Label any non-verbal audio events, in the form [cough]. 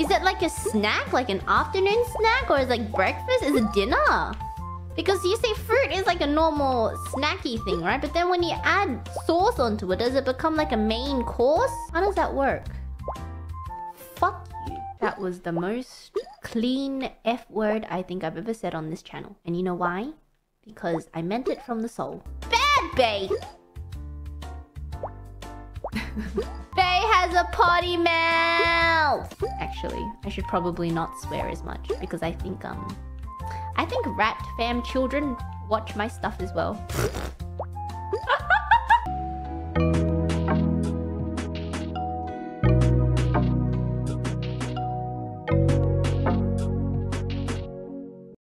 Is it like a snack? Like an afternoon snack? Or is it like breakfast? Is it dinner? Because you say fruit is like a normal snacky thing, right? But then when you add sauce onto it, does it become like a main course? How does that work? Fuck you. That was the most clean F word I think I've ever said on this channel. And you know why? Because I meant it from the soul. Bad Bae! [laughs] Bae has a potty mouth! Actually, I should probably not swear as much because I think, um... I think rat fam children watch my stuff as well.